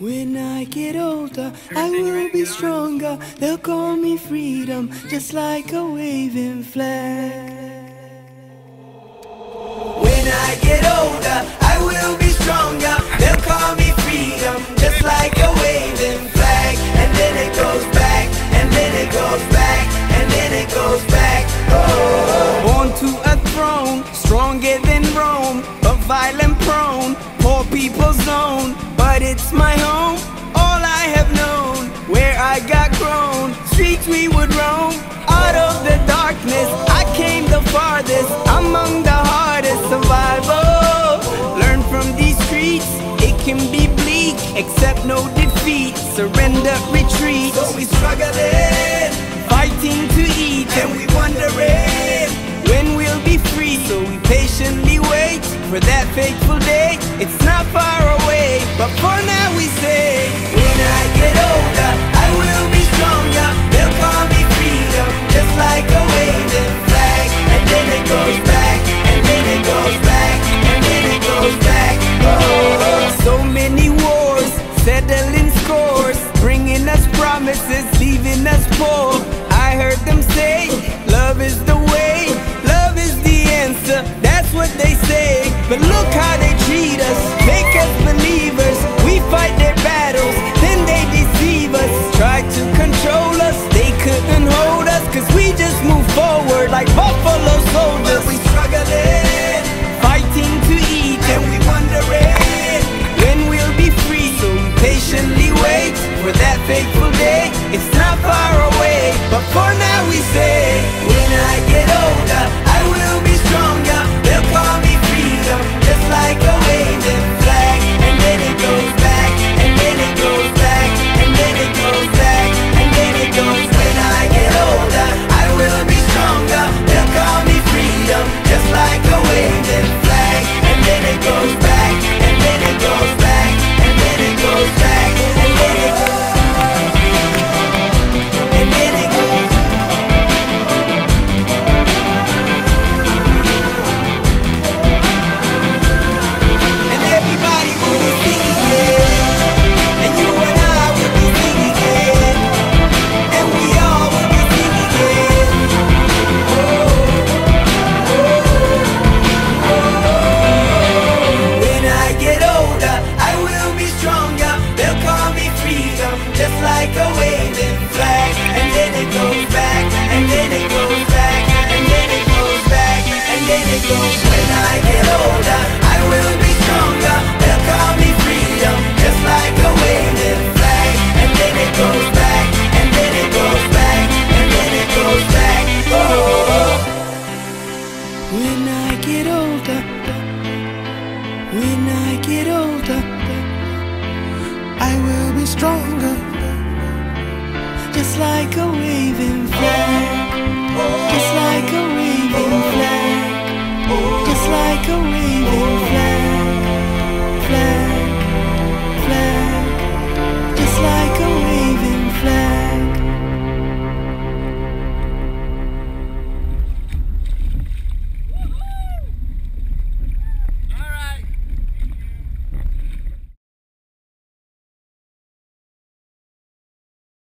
When I get older, I will be stronger. They'll call me freedom, just like a waving flag. When I get older, I will be stronger. They'll call me freedom, just like a waving flag. And then it goes back, and then it goes back, and then it goes back. Oh. Born to a throne, stronger than Rome, a violent people's zone. But it's my home, all I have known, where I got grown. Streets we would roam, out of the darkness. I came the farthest, among the hardest survival. Learn from these streets, it can be bleak, accept no defeat, surrender, retreat. So we struggling, Fighting to eat, and we wondering. when we'll be free. So we patiently wait for that fateful It's not far away, but for now we say, When I get older, I will be stronger. They'll call me freedom, just like a waving flag. And then it goes back, and then it goes back, and then it goes back. Oh, so many wars, settling scores, bringing us promises, leaving us poor. I heard them say, love is the way, love is the answer. That's what they say, but look how fateful day. It's not far away, but for now we say, When I get older, I will be stronger. When I get older, I will be stronger. Just like a waving